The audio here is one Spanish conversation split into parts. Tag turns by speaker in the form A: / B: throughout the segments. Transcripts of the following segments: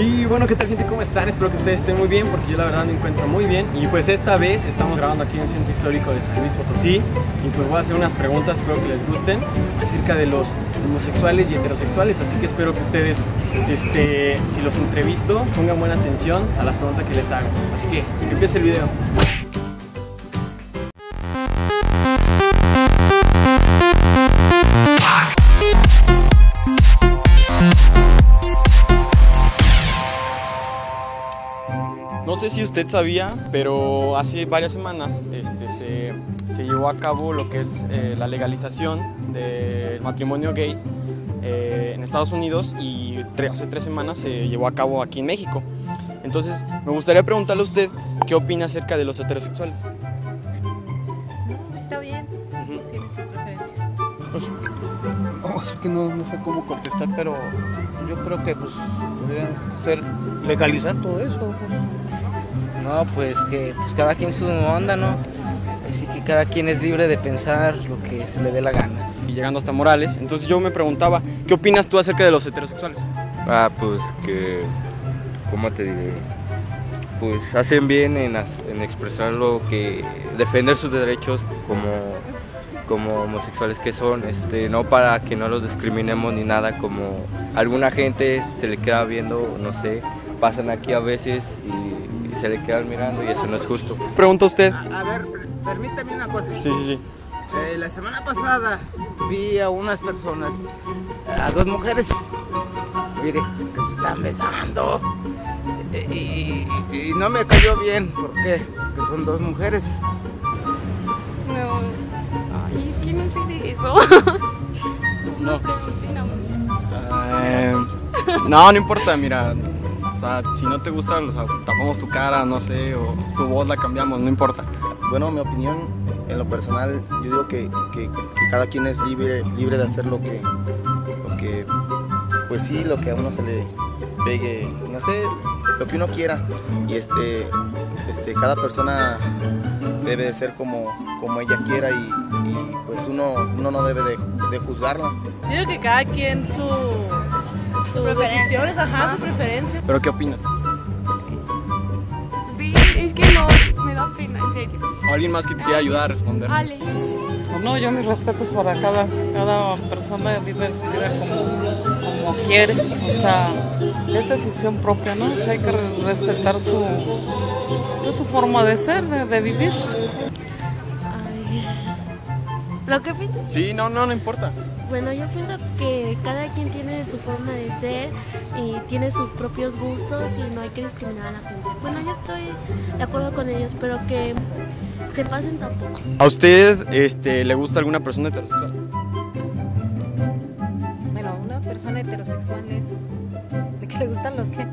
A: Y bueno, ¿qué tal gente? ¿Cómo están? Espero que ustedes estén muy bien porque yo la verdad me encuentro muy bien. Y pues esta vez estamos grabando aquí en el Centro Histórico de San Luis Potosí y pues voy a hacer unas preguntas, espero que les gusten, acerca de los homosexuales y heterosexuales. Así que espero que ustedes, este, si los entrevisto, pongan buena atención a las preguntas que les hago. Así que, que empiece el video. Sé si usted sabía, pero hace varias semanas este, se, se llevó a cabo lo que es eh, la legalización del matrimonio gay eh, en Estados Unidos y tre- hace tres semanas se llevó a cabo aquí en México. Entonces, me gustaría preguntarle a usted qué opina acerca de los heterosexuales.
B: Está bien, pues tiene sus preferencias.
C: Oh, es que no, no sé cómo contestar, pero yo creo que pues debería ser legalizar todo eso. pues.
D: No, pues que pues cada quien su onda, ¿no? Así que cada quien es libre de pensar lo que se le dé la gana.
A: Y llegando hasta Morales. Entonces yo me preguntaba, ¿qué opinas tú acerca de los heterosexuales?
E: Ah, pues que, ¿cómo te diré? Pues hacen bien en, en expresar lo que, defender sus derechos como, como homosexuales que son, este, no para que no los discriminemos ni nada, como alguna gente se le queda viendo, no sé, pasan aquí a veces y, y se le quedan mirando y eso no es justo.
A: Pregunta usted.
F: A ver, per- permítame una cosa.
A: Sí, sí, sí.
F: Eh, la semana pasada vi a unas personas, a dos mujeres, mire, que se están besando. Eh, Y, y- y no me cayó bien, ¿por qué? Porque son dos mujeres.
B: No. Ay, es que no sé de eso.
A: No.
B: A mí.
A: Eh, no, no importa, mira. O sea, si no te gusta, o sea, tapamos tu cara, no sé, o tu voz la cambiamos, no importa.
G: Bueno, mi opinión, en lo personal, yo digo que, que- que cada quien es libre, libre de hacer lo que, lo que, pues sí, lo que a uno se le pegue, no sé, lo que uno quiera. Y este, este, cada persona debe de ser como, como ella quiera y, y, pues uno, uno no debe de, de juzgarla.
H: Yo digo que cada quien su, sus decisiones, ajá, su preferencia.
A: ¿Pero qué opinas?
B: Es que no, me da pena, en serio.
A: ¿O alguien más que te quiera ayudar a responder?
B: Ale.
H: No, yo mis respetos para cada, cada persona vive su vida como, como quiere. O sea, es decisión propia, ¿no? O sea, hay que re- respetar su, pues, su forma de ser, de, de vivir.
B: Ay. Lo que pienso,
A: Sí, no, no, no importa.
I: Bueno, yo pienso que cada quien tiene su forma de ser y tiene sus propios gustos y no hay que discriminar a la gente. Bueno, yo estoy de acuerdo con ellos, pero que se pasen tampoco.
A: ¿A usted este, le gusta alguna persona heterosexual?
B: bueno, una persona heterosexual es de que le gustan los que.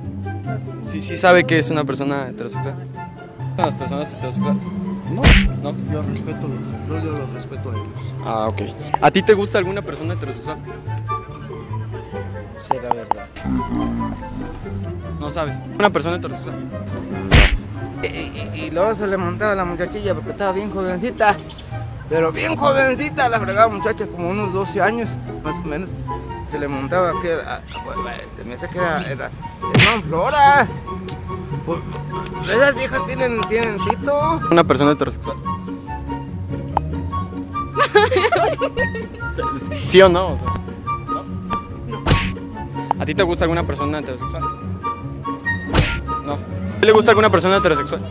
B: Los...
A: Sí, sí sabe que es una persona heterosexual. ¿Las personas heterosexuales?
C: No,
A: ¿No?
C: yo respeto, los- yo, yo los respeto a ellos.
A: Ah, ok. ¿A ti te gusta alguna persona heterosexual?
D: Sí, la verdad.
A: No sabes. ¿Una persona heterosexual?
F: Y, y- y luego se le montaba a la muchachilla porque estaba bien jovencita. Pero bien jovencita, la fregada muchacha, como unos 12 años, más o menos. Se le montaba que era, se me hace que era, era, era Flora. Pues, esas viejas tienen, tienen pito.
A: Una persona heterosexual. ¿Sí o no? O sea, ¿no? ¿A ti te gusta alguna persona heterosexual? No. ¿A ti le gusta alguna persona heterosexual?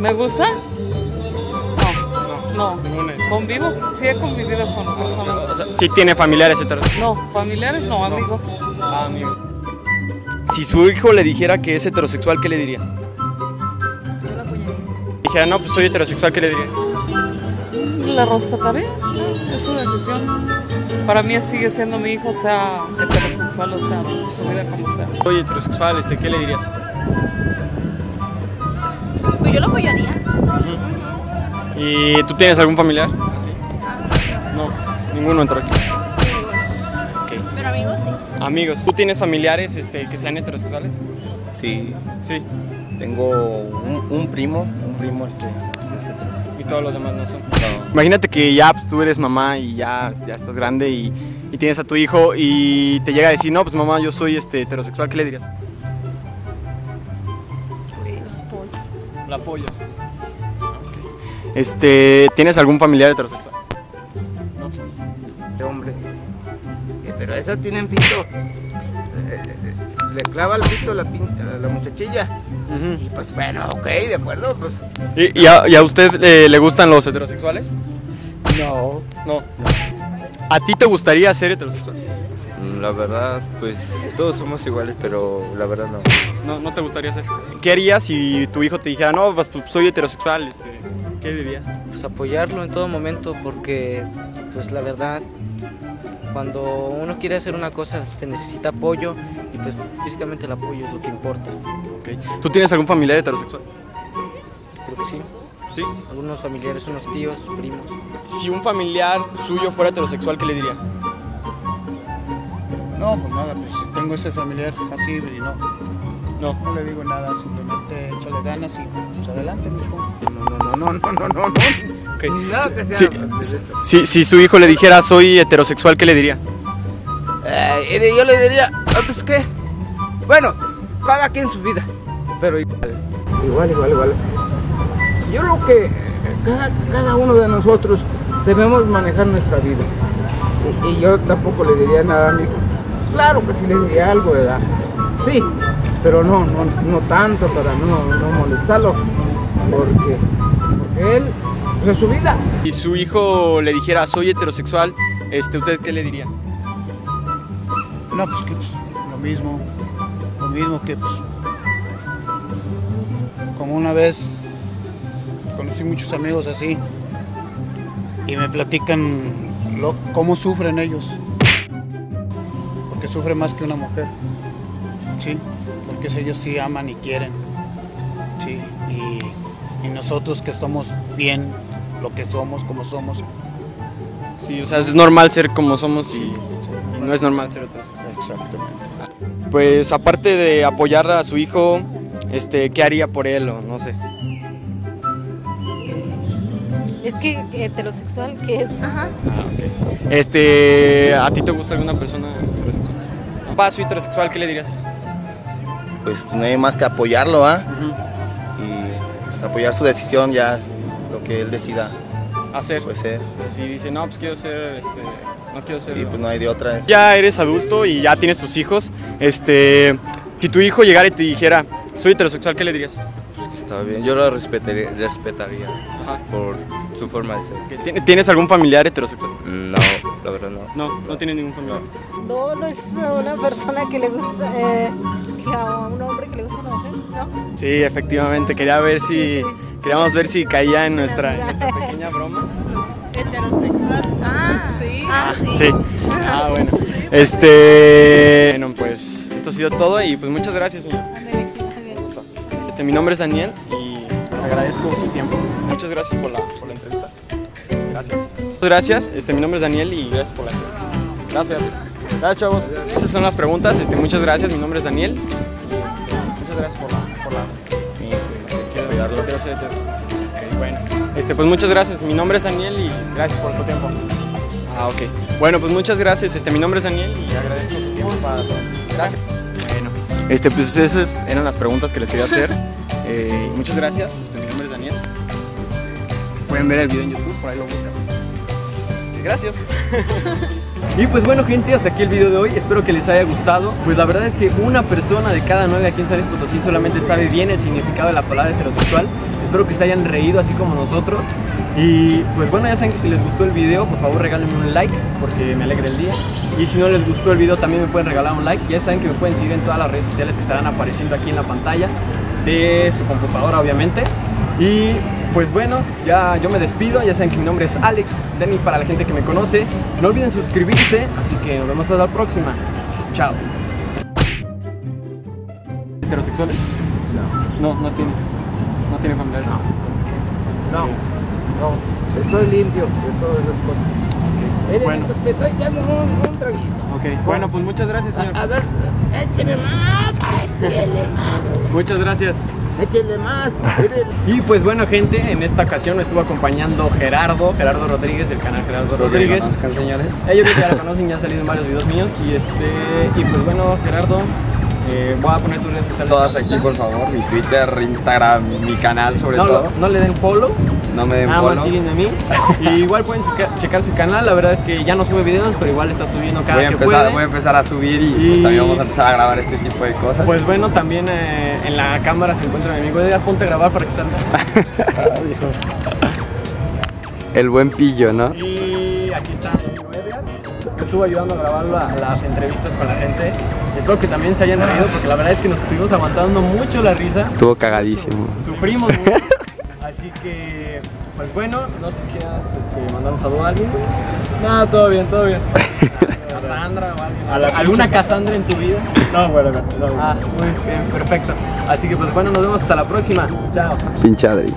H: ¿Me gusta? No, no. Convivo, sí he convivido con personas.
A: O sea, sí tiene familiares heterosexuales.
H: No, familiares no, amigos.
A: Ah, amigos. Si su hijo le dijera que es heterosexual, ¿qué le diría?
B: Yo lo apoyaría.
A: Dijera, no, pues soy heterosexual, ¿qué le diría?
H: La respetaré, es su decisión. Para mí sigue siendo mi hijo, sea heterosexual o sea su vida como sea.
A: Soy heterosexual, este, ¿qué le dirías?
B: Pues yo lo apoyaría.
A: ¿Y tú tienes algún familiar? ¿Así? No, ninguno heterosexual. Ok.
B: Amigos,
A: ¿tú tienes familiares este, que sean heterosexuales?
G: Sí.
A: Sí.
G: Tengo un, primo, un primo este. Pues,
A: y todos los demás no son. Imagínate que ya pues, tú eres mamá y ya, ya estás grande y, tienes a tu hijo y te llega a decir, no, pues mamá, yo soy este, heterosexual, ¿qué le dirías? Pues, ¿La apoyas? Este, ¿Tienes algún familiar heterosexual?
F: De hombre. Eh, Pero esas tienen pito. Eh, eh, Le clava el pito a la, pin- a la muchachilla. Y pues bueno, ok, de acuerdo, pues.
A: ¿Y, y a, y a usted eh, le gustan los heterosexuales?
C: No.
A: No. ¿A ti te gustaría ser heterosexual?
E: La verdad, pues todos somos iguales, pero la verdad no.
A: No, no te gustaría ser. ¿Qué harías si tu hijo te dijera, no, pues, pues, soy heterosexual? Este, ¿Qué dirías?
D: Pues apoyarlo en todo momento porque, pues la verdad, cuando uno quiere hacer una cosa se necesita apoyo y pues físicamente el apoyo es lo que importa.
A: ¿Tú tienes algún familiar heterosexual?
D: Creo que sí.
A: Sí.
D: Algunos familiares, unos tíos, primos.
A: Si un familiar suyo fuera heterosexual, ¿qué le diría?
C: No, pues nada, pues si tengo ese familiar así y no.
A: No.
C: No le digo nada, simplemente échale ganas y pues adelante, mijo.
F: No, no, no, no, no, no, no.
A: Ok.
F: De eso.
A: Si, si su hijo le dijera, soy heterosexual, ¿qué le diría?
F: Eh, yo le diría, ah, pues qué. Bueno, cada quien su vida, pero igual. Igual, igual, igual. Yo creo que eh, cada, cada uno de nosotros debemos manejar nuestra vida. Y, y yo tampoco le diría nada a mi hijo. Claro que sí le diría algo, ¿verdad? Sí, pero no, no, no tanto para no, no molestarlo. Porque, porque él, pues es su vida.
A: Si su hijo le dijera, soy heterosexual, este, ¿usted qué le diría?
C: No, pues que pues, lo mismo, lo mismo que pues como una vez conocí muchos amigos así y me platican lo, cómo sufren ellos, porque sufren más que una mujer, sí, porque ellos sí aman y quieren, sí, y, y nosotros que estamos bien, lo que somos, como somos,
A: Sí, o sea, es normal ser como somos y, y no es normal ser heterosexual.
C: exactamente.
A: Pues aparte de apoyar a su hijo, este, ¿qué haría por él o no sé?
B: Es que heterosexual, que es? Ajá.
A: Ah, ok. Este, ¿a ti te gusta alguna persona heterosexual? Papá, soy heterosexual, ¿qué le dirías?
G: Pues no hay más que apoyarlo, ¿ah? Y pues, apoyar su decisión ya, lo que él decida
A: Hacer.
G: pues ser.
A: Si dice, no, pues quiero ser, este, no quiero ser...
G: Sí, pues no hay de otra. es-
A: Ya eres adulto y ya tienes tus hijos, este, si tu hijo llegara y te dijera, soy heterosexual, ¿qué le dirías?
E: Pues que está bien. Yo lo respetaría, respetaría
A: Ajá.
E: por su forma de ser.
A: ¿Tien- ¿Tienes algún familiar heterosexual?
E: No, la verdad no.
A: No, no tienes ningún familiar.
B: No, no es una persona que le gusta, eh, que a un hombre que le gusta una mujer, ¿no?
A: Sí, efectivamente, quería ver si, queríamos ver si caía en nuestra, en nuestra pequeña broma.
J: Heterosexual.
B: Ah,
J: Sí.
B: Ah, sí.
A: Sí. Ah, bueno. Este, bueno, pues esto ha sido todo y pues muchas gracias, señor.
B: Ándale, muy bien.
A: Este, mi nombre es Daniel y agradezco su tiempo. Muchas gracias por la, por la entrevista. Gracias. Muchas gracias. Este, mi nombre es Daniel y gracias por la entrevista. Gracias. Gracias, chavos. Esas son las preguntas. Este, muchas gracias. Mi nombre es Daniel. Y, este, muchas gracias por las, por las. Quiero, quiero ser hetero. Ok, bueno. Este, pues muchas gracias. Mi nombre es Daniel y gracias por tu tiempo. Ah, ok. Bueno, pues muchas gracias. Este, mi nombre es Daniel y agradezco su tiempo para todos. Gracias. Bueno, este, pues esas eran las preguntas que les quería hacer. Eh, muchas gracias. Este, Pueden ver el video en YouTube, por ahí lo buscan. Así que gracias. Y pues bueno gente, hasta aquí el video de hoy, espero que les haya gustado. Pues la verdad es que una persona de cada nueve aquí en San Luis Potosí solamente sabe bien el significado de la palabra heterosexual. Espero que se hayan reído así como nosotros. Y pues bueno, ya saben que si les gustó el video, por favor regálenme un like porque me alegra el día. Y si no les gustó el video, también me pueden regalar un like. Ya saben que me pueden seguir en todas las redes sociales que estarán apareciendo aquí en la pantalla de su computadora, obviamente. Y pues bueno, ya yo me despido. Ya saben que mi nombre es Alex, Denny para la gente que me conoce. No olviden suscribirse, así que nos vemos hasta la próxima. Chao. ¿Heterosexuales? No. No, no tiene. No tiene familiares
F: No, no, estoy limpio de todas las cosas. Eh,
A: Bueno.
F: Me estoy echando un, un traguito.
A: Ok, bueno, pues muchas gracias, señor.
F: A, a ver, écheme más,
A: Muchas gracias.
F: Más.
A: Y pues bueno, gente, en esta ocasión me estuvo acompañando Gerardo, Gerardo Rodríguez del canal Gerardo Rodríguez.
D: señores.
A: Ellos ya lo conocen, ya han salido en varios videos míos. Y este, y pues bueno, Gerardo,
K: Eh, voy a poner tus redes sociales.
L: Todas aquí, por favor. Mi Twitter, Instagram, mi canal sobre
K: no,
L: todo.
K: No le den follow.
L: No me den
K: Nada
L: follow.
K: más siguen a mí. Y igual pueden checa- checar su canal. La verdad es que ya no sube videos, pero igual está subiendo cada
L: Voy a,
K: que
L: empezar,
K: puede.
L: voy a empezar a subir y,
K: Y-
L: pues también vamos a empezar a grabar este tipo de cosas.
K: Pues bueno, también eh, en la cámara se encuentra mi amigo Edgar. Ponte a grabar para que salga.
L: El buen pillo, ¿no?
K: Y aquí está que estuvo ayudando a grabar la- las entrevistas con la gente. Espero que también se hayan reído porque la verdad es que nos estuvimos aguantando mucho la risa.
L: Estuvo cagadísimo.
K: Sufrimos mucho. Así que, pues bueno, no sé si quieras este, mandar un saludo a alguien.
A: No, todo bien, todo bien.
K: A Sandra o alguien.
A: A la
K: ¿Alguna Cassandra en tu vida?
A: No, bueno, no. no.
K: Ah, muy bien, perfecto. Así que pues bueno, nos vemos hasta la próxima. Chao.
L: Pinche Adri.